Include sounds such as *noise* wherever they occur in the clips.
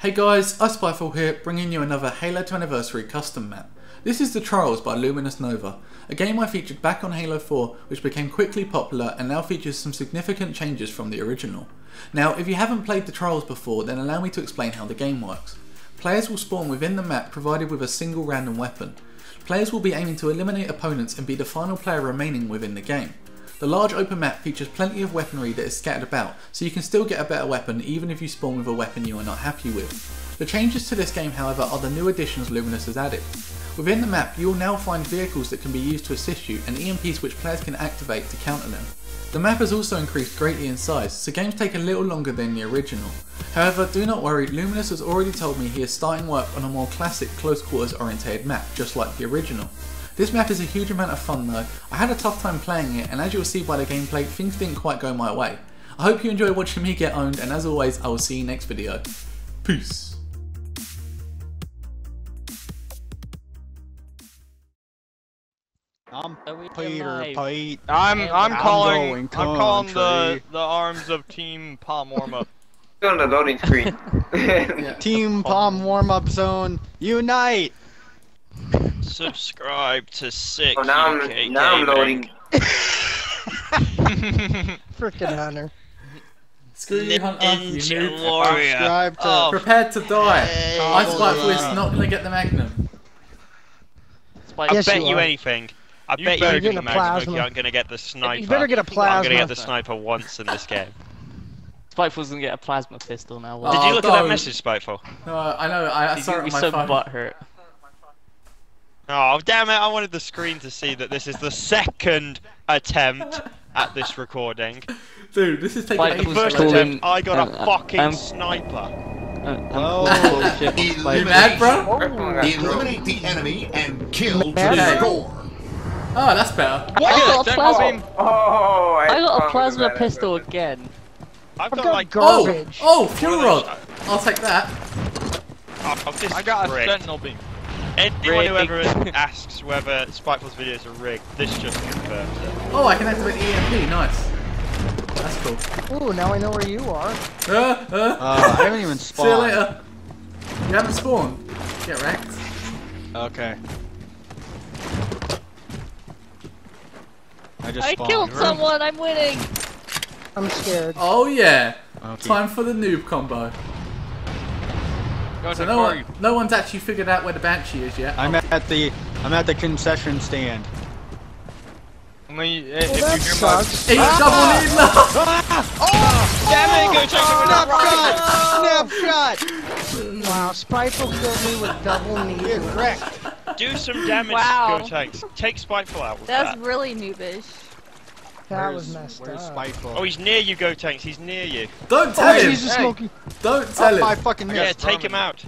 Hey guys, iSpiteful here, bringing you another Halo 2 Anniversary custom map. This is The Trials by Luminous Nova, a game I featured back on Halo 4 which became quickly popular and now features some significant changes from the original. Now, if you haven't played The Trials before, then allow me to explain how the game works. Players will spawn within the map provided with a single random weapon. Players will be aiming to eliminate opponents and be the final player remaining within the game. The large open map features plenty of weaponry that is scattered about, so you can still get a better weapon even if you spawn with a weapon you are not happy with. The changes to this game however are the new additions Luminous has added. Within the map you will now find vehicles that can be used to assist you and EMPs which players can activate to counter them. The map has also increased greatly in size, so games take a little longer than the original. However, do not worry, Luminous has already told me he is starting work on a more classic close quarters orientated map, just like the original. This map is a huge amount of fun though. I had a tough time playing it and as you'll see by the gameplay, things didn't quite go my way. I hope you enjoy watching me get owned and as always, I will see you next video. Peace. I'm Peter? Pete. I'm I'm I'm calling I'm calling the the arms of Team Palm warm up. *laughs* on the loading screen. Yeah. *laughs* *laughs* Team Palm Warm Up Zone, unite! Subscribe to Sick oh, now UK I'm now I'm loading. *laughs* Frickin' Hunter. Screw you Hunter, Ninja. Warrior. Subscribe to Oh, Prepared to die. Hey. I Spiteful is not gonna get the Magnum. Spike, I Yes, bet you you, anything. I You bet you better get a Magnum, plasma. you aren't gonna get the sniper. You better get a I'm gonna get the sniper once in this game. Spiteful's gonna get a plasma pistol now. Oh, Did you oh, look at that message, Spiteful? No, I know, I, I saw gonna it be on my so phone. butthurt. Oh damn it! I wanted the screen to see that this is the second attempt at this recording. Dude, this is taking Spike The first to load. attempt, I got a um, fucking um, sniper. Uh, I'm Oh. calling bullshit You mad, bro? Eliminate the enemy and kill to score. Oh, that's better. I got a plasma. Oh, I got a plasma that. pistol again. I've I've got got like Oh, garbage. oh, fuel rod. I'll take that. Oh, I got a rigged. sentinel beam. Anyone who ever asks whether Spiteful's videos are rigged, this just confirms it. Oh, I can activate the EMP. Nice. That's cool. Ooh, now I know where you are. Uh, uh. Uh, I haven't even spawned. *laughs* See you spawned. later. You haven't spawned. Get wrecked. Okay. I just I spawned. killed someone. I'm winning. I'm scared. Oh yeah. Okay. Time for the noob combo. Go So no one, no one's actually figured out where the banshee is yet. I'm at the I'm at the concession stand. I mean, i- if Well, you that hear my sucks. Eat double needler. Damn it, go check Snapshot! Snapshot! Wow, Spiteful killed me with double knee. Get wrecked! Do some damage, Wow. Go Tanks. Take Spiteful out with That's that. really noobish. That was messed Where's up. Spiteful? Oh, he's near you, Go Tanks. He's near you. Don't tell Oh, him. Jesus, Smokey. Don't tell Oh, I him. fucking Yeah, take him out.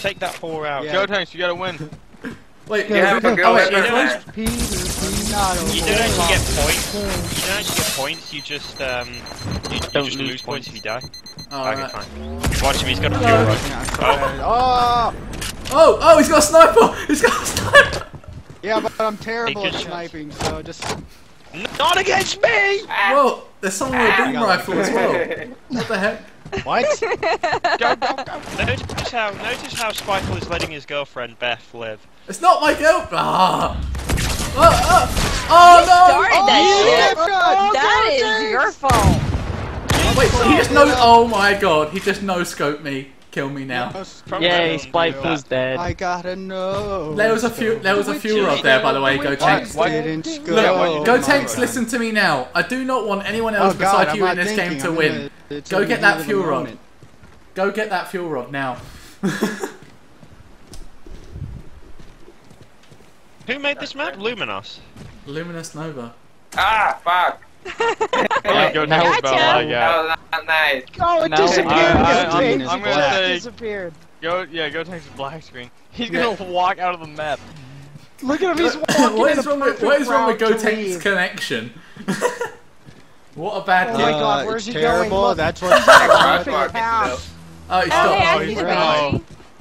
Take that whore out. Yeah. Go tanks, you gotta win. *laughs* Wait, Yeah, yeah, we can- oh wait, go you're ahead. close. Peter, Peter. Not You don't actually get points. You don't actually get points. You just um, you, you Don't just lose lose points if you die. Oh, okay, right. fine. Watch him. He's got a Hello. fuel rod. Yeah, I tried. Oh! oh, oh, he's got a sniper. *laughs* He's got a sniper. Yeah, but I'm terrible at sniping, so just Not against me. Whoa, there's someone with a boom rifle as well. *laughs* What the heck? what? Go, go, go. Notice how notice how Spiteful is letting his girlfriend Beth live. It's not my girl. Ah. Oh, oh, oh no. Started that Oh, That is your fault. Oh, wait, he just knows. Oh my god, he just no scoped me. Kill me now. Yay, Spiteful's dead. I gotta know. There was a few. There was a fuel rod there, by the way. Go tanks. Didn't Look, go. go tanks. Listen to me now. I do not want anyone else Oh god, beside I'm you in this thinking. game to I'm win. in the- it's Go get that heat of the fuel rod. Go get that fuel rod now. Who made this map? Luminos. Luminous Nova. ah, fuck. Yeah, go now- tanks about Gotcha. like oh, That yeah. was not nice. Oh, it No, disappeared. I- I- I'm- disappeared. I'm gonna It say- disappeared. Go yeah, go tanks black screen. He's gonna walk out of the map. Look at him. He's walking what in is wrong with what is wrong with route Go to connection? *laughs* what a bad Oh my God, where's it's he going? terrible. Look. That's what. Right, Perfect fuck. Oh, he Oh, stopped. yeah, Oh, he's oh, he's back. back.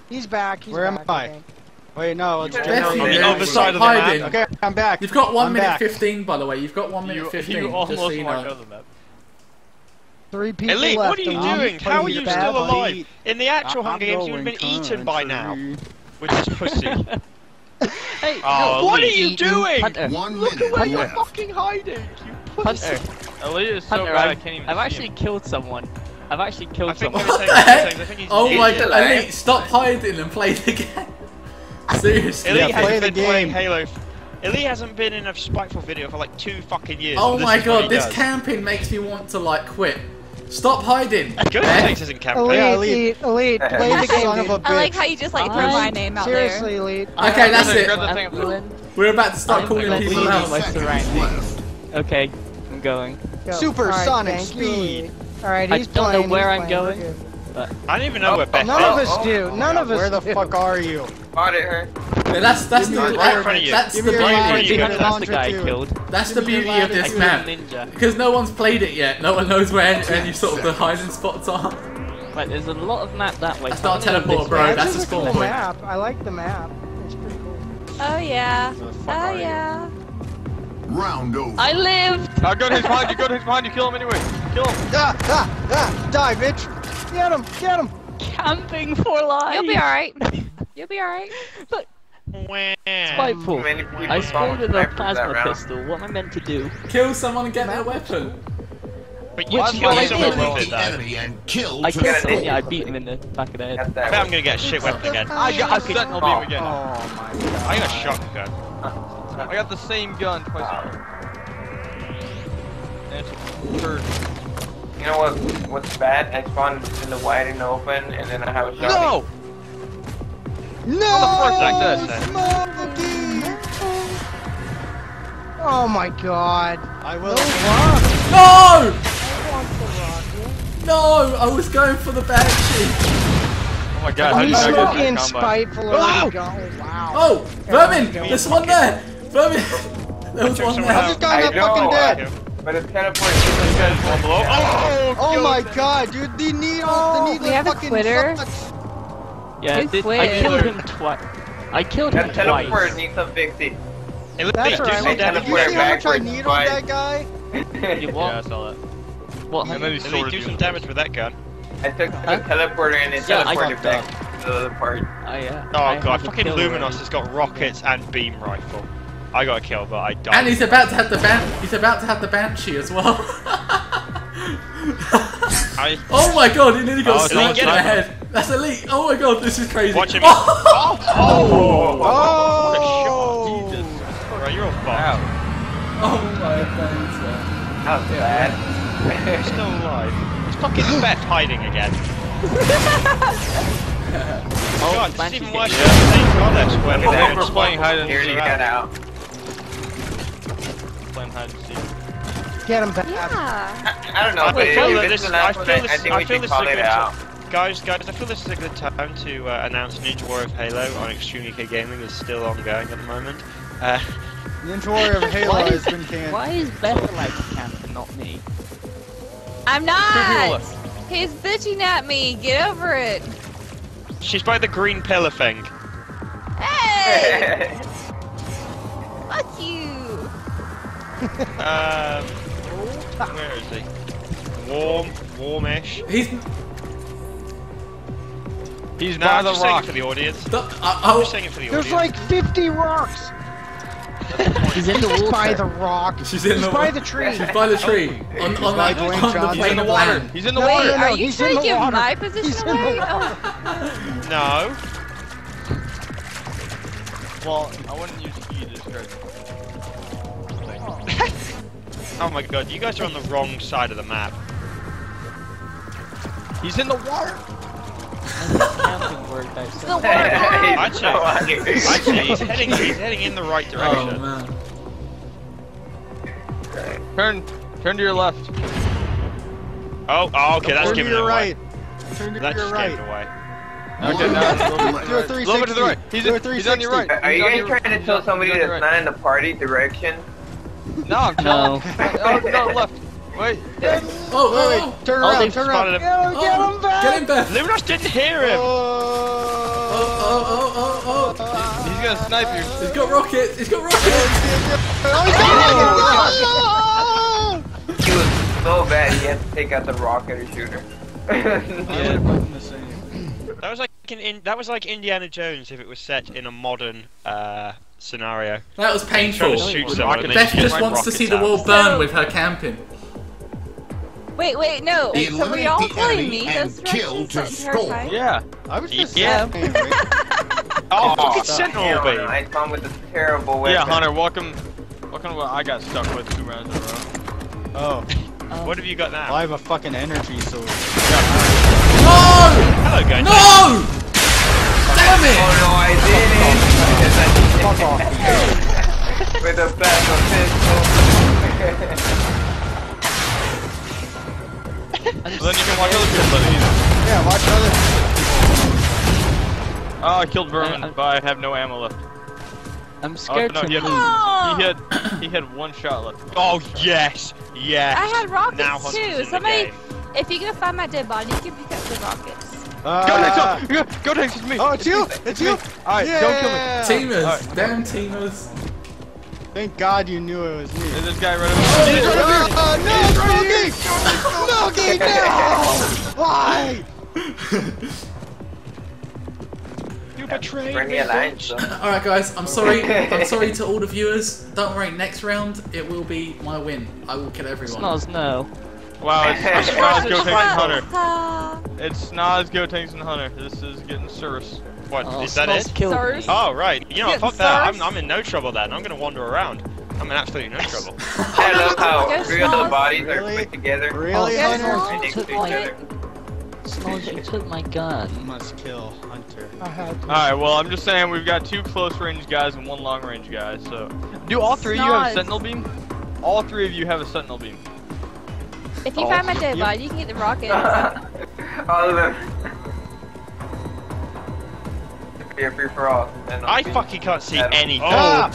He's back. He's Where am back, I? Think. Wait, no. Let's check out on the other side of the map. hiding. Okay, I'm back. You've got one I'm minute back. fifteen, by the way. You've got one minute You, fifteen. you just almost so you walked know. out of map. Three people Elite, left. what are you Elite, doing? How are you bad still boy. alive? In the actual I- Hunger Games, you'd have been eaten by now country. with this pussy. *laughs* Hey, Oh, what are you doing? Hunter, One Look at where you're left. fucking hiding, you pussy. Hunter, Elite is so Hunter, bad I I've, can't even I've see actually him. killed someone. I've actually I killed think someone. What the the heck? I think he's *laughs* Oh my god, alive. Elite, stop hiding and play the *laughs* game. Seriously. Elite Yeah, play hasn't the been playing game. Halo. f- Elite hasn't been in a spiteful video for like two fucking years. Oh my is what he god, this does. camping makes me want to like quit. Stop hiding. Good Beth. things isn't campaign. Elite, Yeah, elite, elite, *laughs* play the game. Son of a dude. I like how you just like throw my name out there. Seriously, elite. Okay, that's Grab it. the thing. Evelyn, We're about to start I'm calling gonna people leave out. my surroundings. Okay, I'm going. Go. Supersonic Alright, thank you, speed. Elite. Alright, I don't know where I'm playing, going. We're. I don't even know where Beth None is. of us oh, do. None of us Where the do. fuck are you? Spotted her. Yeah, that's that's Give the me your that- latitude. that's Give the beauty. latitude. Hunter, that's the guy I two. killed. That's the Give me your beauty of this map. Ninja. Because no one's played it yet, no one knows where any, any sort of the hiding spots are. Right, there's a lot of map that way. That's not I'm gonna teleport, bro. way. That's This a is spawn cool point. map. I like the map. It's pretty cool. Oh yeah. Where the fuck Oh yeah. Round over. I lived! Oh, go to his behind you, go to his behind you, kill him anyway. Kill him. *laughs* Ah, ah, ah, die, bitch. Get him! Get him! Camping for life! You'll be alright. *laughs* You'll be alright. Wah. Spiteful. Many people I spawned spawned with a plasma pistol. What am I meant to do? Kill someone and get their weapon. But you Which killed one someone with it the though. enemy and kill I killed Yeah, someone. Yeah, I beat him in the back of the head. I bet I'm gonna get a shit weapon again. I got a sentinel beam again. Oh my god. I got a shotgun. I got the same gun twice. And it's a turd. You know what? What's bad? I spawned in the wide and open, and then I have a shot. No! No! fuck like this, Smokey! Oh my god. I will. No! No! I was going for the banshee. Oh my god, how Oh, did he's you not get smoking that combo? spiteful. Oh! wow. Oh, vermin! There's one there. Vermin. *laughs* There was one there. out. This guy's I not fucking know, dead. But it's teleporting. Below. Oh, Oh my god, dude, the needle, the needle we have a fucking quitter? sucks. Yeah, Who did, I killed him twice. I killed him That teleport twice. needs some fixing. Elite, That's do alright. some I damage Did you with see that. how much I backwards needled twice. that guy? *laughs* You Yeah, I what? saw that. What? And then he Elite, sorted do some damage with that gun. I took the Huh? teleporter and it Yeah, teleported back to the other part. I, uh, Oh I god, fucking kill Luminous already. has got rockets and beam rifle. I got a kill, but I died. And he's about to have the ban. He's about to have the banshee as well. *laughs* I, oh my god! He nearly got Oh, sniped in the head. That's elite. Oh my god, this is crazy. watch him. Oh, Oh, Oh! what a shot! Jesus. Bro, you're a fuck. oh my thanks, man. That was bad. He's still alive. It's fucking Beth hiding again. *laughs* Oh, God, this is Banshee's even getting worse you. than the same goddess when Look at they that. were playing hide and Here you got out. Playing hide and seek. Get him back. Yeah. I don't know, I but feel if this- I feel this- I think I we feel should this is call a it good out. Guys, guys, I feel this is a good time to uh, announce Ninja War of Halo on Extreme UK Gaming is still ongoing at the moment. Uh, Ninja Warrior of *laughs* Halo Why has is, been canned. why is Beth allowed to and not me? I'm not. He's bitching at me. Get over it. she's by the green pillar thing. Hey. *laughs* Fuck you. Um, where is he? Warm, warmish. He's. He's No, by I'm the just rock. for the audience. The, uh, I'm just oh, saying it for the There's audience. like 50 rocks. He's in the He's water. by the rock. she's in He's the. by the tree. She's by the tree. On, on, by that, Dwayne on the Johnson. He's plane in the of water. land. He's in the No, water. no, Wait, no, are you he's trying in to give water. my position in the away? Oh. No. Well, I wouldn't use E to describe Oh my god, you guys are on the wrong side of the map. He's in the water. camping The so- water. Actually, Actually, actually, he's heading, he's heading in the right oh, direction. Oh man. Turn, turn to your left. Oh, oh, okay, that's Turn to giving it your away. right. Turn to That your just gave it right. away. Okay, now it's a little bit to Do a the right. 360. A little bit to the right. He's, Do a in, he's on your 360. right. Are you guys trying to tell somebody that's not in the party direction? Right. No, I'm No. telling. Oh, no, left. Wait. Oh, oh, Wait, oh. wait, turn Oh, around, turn around. him. Get him, get him back. Get him, Beth. Luminous didn't hear him! Oh, oh, oh, oh, oh. He's gonna snipe you. He's got rockets. He's got rockets. Oh, He was so bad, he have to take out the rocket shooter. I would have the same. That was like in, in that was like Indiana Jones if it was set in a modern uh, scenario. That was painful. to shoot someone Beth get just wants to rockets see the out. world burn So- with her camping. Wait, wait, no. So were Eliminate y'all the telling enemy me those kill to the score. Yeah, I was just Yeah. *laughs* Oh, fucking. Sentinel Hell! I come with a terrible weapon. Yeah, Hunter, welcome. Welcome to what I got stuck with two rounds in a row. Oh. oh, What have you got now? I have a fucking energy sword. No! Hello, guys. No! Damn it! Oh no, I Fuck off. with a plasma pistol. So then you can watch other people play these. Yeah, watch other. Oh, I killed Vermin, uh, but I have no ammo left. I'm Oh, scared no, to he had, lose. Oh. he had he had one shot left. Oh yes, yes. I had rockets now too. Somebody, if you can find my dead body, you can pick up the rockets. Go Uh, Tanks! Go, go Tanks! It's me! oh, it's you! It's you! Alright, don't kill me. Teamers! Alright. Damn teamers! Thank God you knew it was me. There's this guy right over there. Uh, no, Smokey! Smokey, no! *laughs* Why? You betrayed Bring me. the alliance. bitch. *laughs* Alright guys, I'm sorry. I'm *laughs* sorry to all the viewers. Don't worry, next round it will be my win. I will kill everyone. Snoz, no. Wow, it's, it's Snoz, Go Tanks, and Hunter. It's Snoz, Go Tanks, and Hunter. This is getting serious. What Oh, is that it? killed Oh right. You know, Getting fuck that. I'm. I'm in no trouble then. I'm gonna wander around. I'm in absolutely no trouble. *laughs* I love how Go three of the bodies Really? are put together. Really, Yeah, Hunter? Snoz. Right next took my- other. You took my gun. You must kill Hunter. Alright, well, I'm just saying we've got two close range guys and one long range guy, so. Do all three of you have a sentinel beam? All three of you have a sentinel beam. If you Oh. find my dead body, you can get the rocket. *laughs* All of them. Be a free for all. And I fucking can't see Adam. anything. Ah!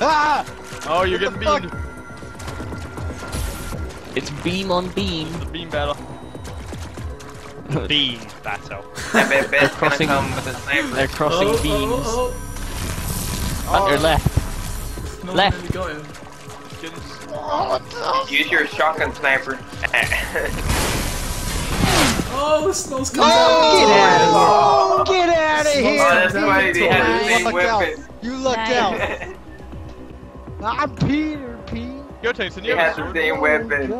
Ah! Oh, you're What getting the fuck? beamed. It's beam on beam. The beam battle. *laughs* Beam battle. *laughs* I bet crossing- come with a sniper. They're crossing Oh, beams. oh, Hunter left. oh. No Left. One really got him. Getting Use your shotgun sniper. *laughs* Oh, the snow's Oh, coming out! get out of here! Oh, that's why they had the same weapon. You lucked Nice. out. *laughs* I'm Peter, Pete. Go Tanks, and They you have had a the same weapon.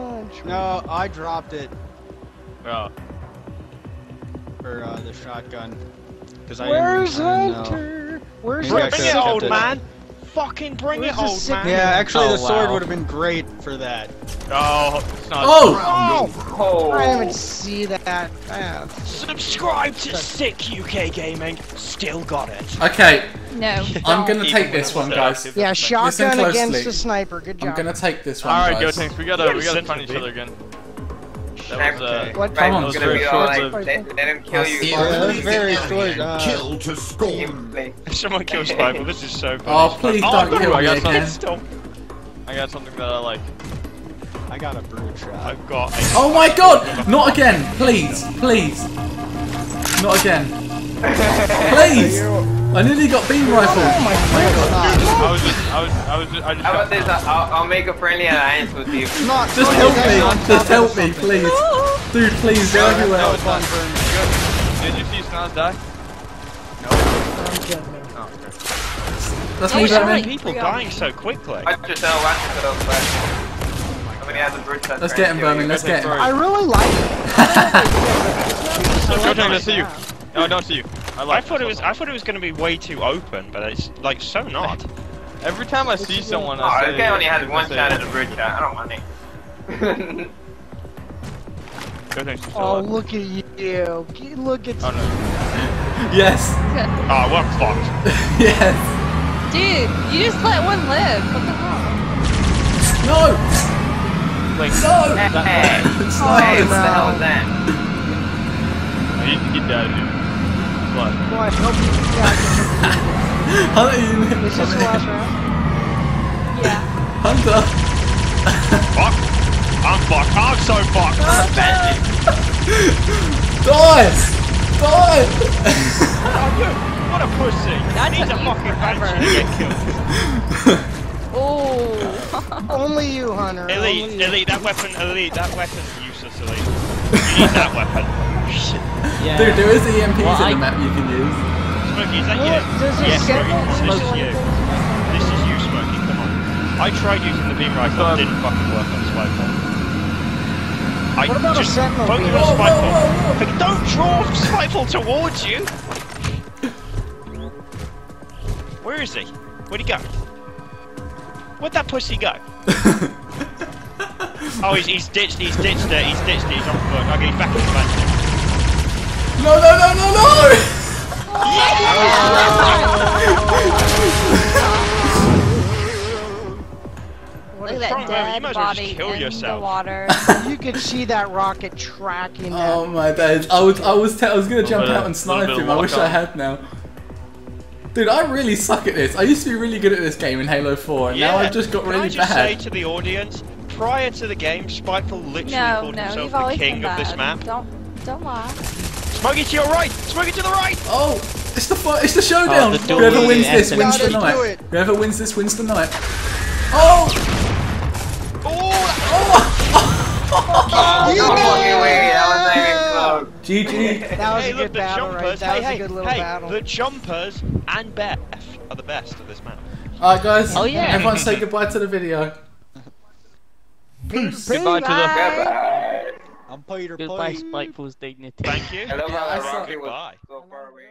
No, I dropped it Oh. for uh, the shotgun. Cause I Where's didn't, I didn't know. Hunter? Where's Maybe I Bring it, kept old it. man. Fucking bring Where's it, the old man. Yeah, actually, Oh, the sword wow. would have been great for that. Oh, it's not. Oh! Round. Oh! Oh! oh, I didn't even see that. Subscribe to Sick UK Gaming. Still got it. Okay, No. I'm gonna take this one, guys. yeah, shotgun against the sniper. Good job. I'm gonna take this one, Alright, Go. Tanks, we gotta, we gotta sentinel find each other again. That was, uh, What? Right, Come on, it's gonna be all like, Short-lived. let, let him kill you. Yeah, for that's very short, uh, Kill to score. *laughs* someone kills Sniper, this is so funny. Oh, please oh, don't I've kill me I got some- again. I got something that I like. I got a brute shot. I've got a Oh my god! Not again! Please, please. Not again. *laughs* Please! I nearly got beam rifle. Oh I was just, I was, I was, just, I just. How about this? I'll, I'll make a friendly alliance with you. Not, Just help me. Just help me, please. Dude, please, go No, everywhere. it's not. Did you see Snoz die? No. That's Oh, me, shall Batman. we? people dying so quickly. Watch yourself, watch yourself, but somebody has a brute. Let's get him, to Berman. Let's get him. I really like it. Go Tanks, I see you. No, I don't see you. I I thought it was. I thought it was going to be way too open, but it's like so not. *laughs* Every time I see someone, Oh, I say. this guy only has one shot at a brute shot. I don't want it. Go Tanks, you're still Oh, look at you. Look at Oh no. Yes. Oh, *laughs* well, fucked. *laughs* Yes. Dude, you just let one live. What the hell? No! Like, No! Hey, hey, It's hey, not. Oh, what the hell is that? he, he died, dude. What? Boy, help me. Yeah, Hunter, you is this the last round? Yeah. Hunter! Fuck. I'm fucked. I'm so fucked. Die! Die! Oh, what a pussy. That He's a took you fucking forever. to get killed. *laughs* Oh. *laughs* Only you, Hunter. Elite, Only you. elite, that weapon, elite, that weapon's useless. Sicily. You need that *laughs* weapon. Yeah. Dude, there is EMPs Well, in I- the map you can use. Smokey, is that Look, you? does yes, Smokey, this is you. This is you, Smokey, come on. I tried using the beam rifle, it didn't fucking work on Spiteful. I What about a just sentinel focus beam? on Whoa, Spiteful. But don't draw Spiteful towards you! Where is he? Where'd he go? Where'd that pussy go? *laughs* oh, he's, he's ditched, he's ditched it, he's ditched it, he's on foot. Okay, he's back in the van. No, no, no, no, no! Look at that with you? You dead well body in yourself. the water. *laughs* You could see that rocket tracking oh that. Oh my days! I was, I was, I was gonna jump bit out and snipe him. I wish I had now. Dude, I really suck at this. I used to be really good at this game in Halo 4, and now I've just got Can really I just say bad. to the audience, prior to the game, Spiteful literally no, called no, himself the king of this map. Don't, don't lie. Smokey to your right! Smokey to the right! Oh, it's the it's the showdown. Oh, the door Whoever wins this wins the Gotta do night. it. Whoever wins this wins the night. Oh! Oh, No fucking way, that was not even close. GG. That was hey, a look, good the battle, jumpers. right? That hey, was hey, a good *laughs* little hey, battle. the jumpers and Beth are the best of this map. Alright, guys. Oh, yeah. Everyone say goodbye to the video. Peace. Goodbye to the- Goodbye. I'm Peter Goodbye, Pan. Spiteful's dignity. Thank you. I love Yeah, how that rocket was Goodbye. so far away.